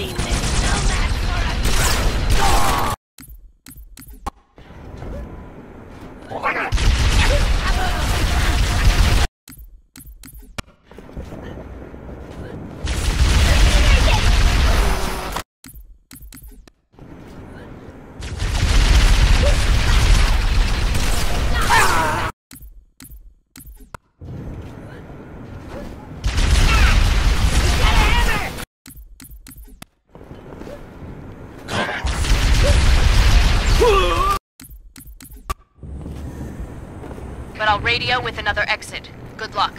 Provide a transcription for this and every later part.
seen this. But I'll radio with another exit. Good luck.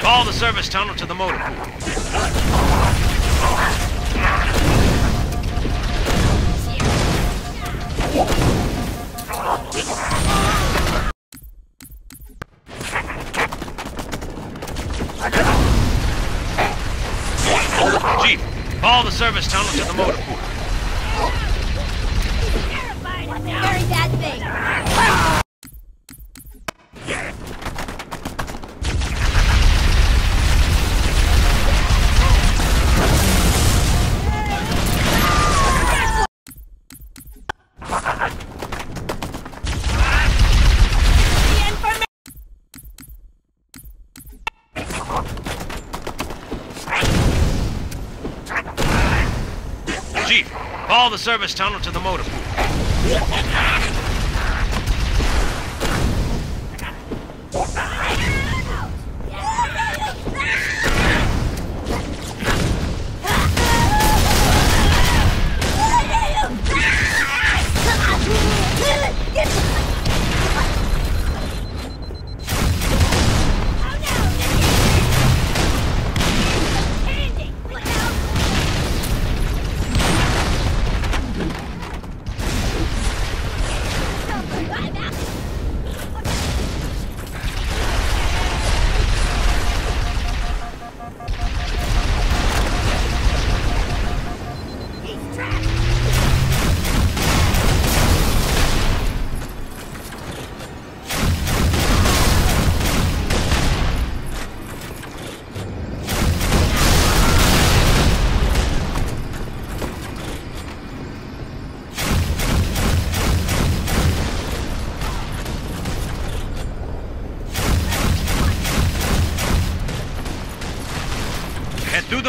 Follow the service tunnel to the motor pool. Chief, follow the service tunnel to the motor pool. Bury that thing! Chief, follow the service tunnel to the motor pool.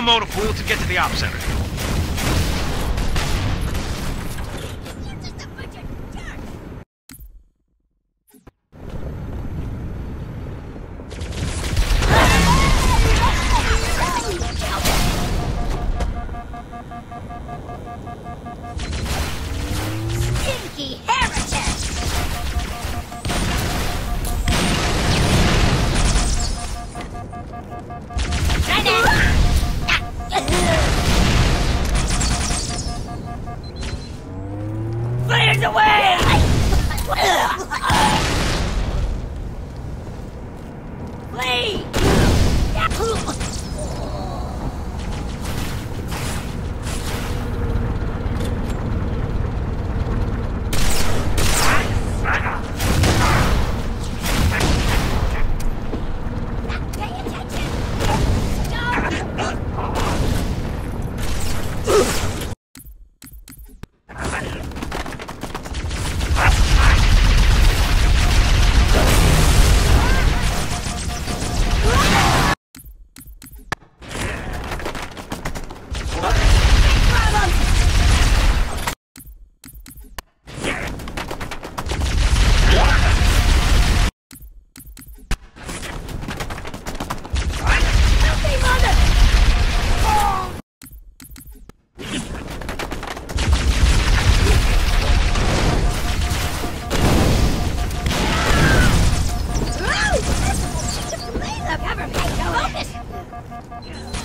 The motor pool to get to the op center. Stinky heretic! Yeah.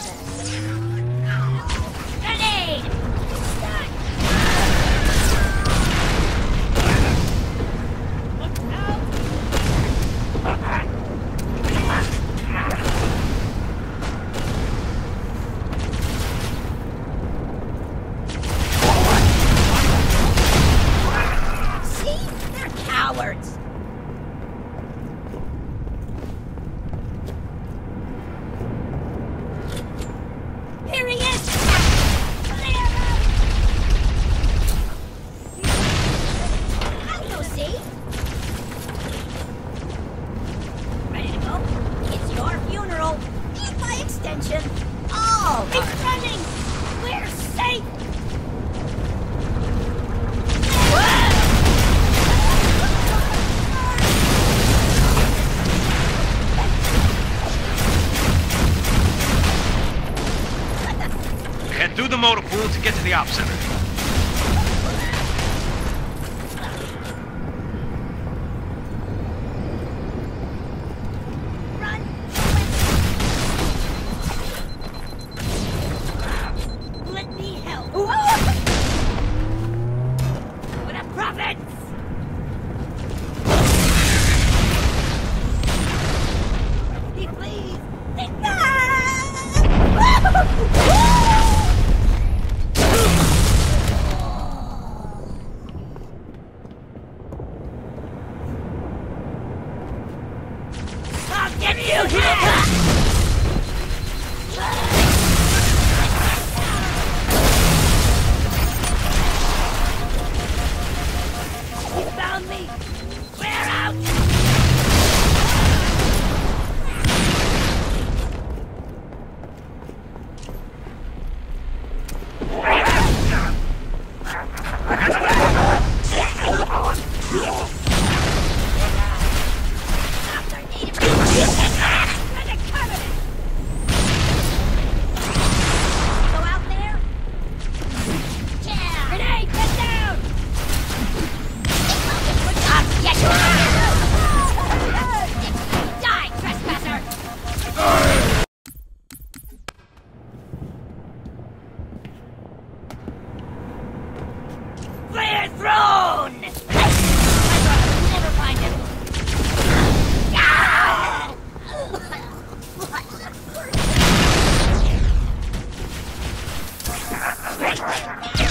motor pool to get to the op center. Found Thank you.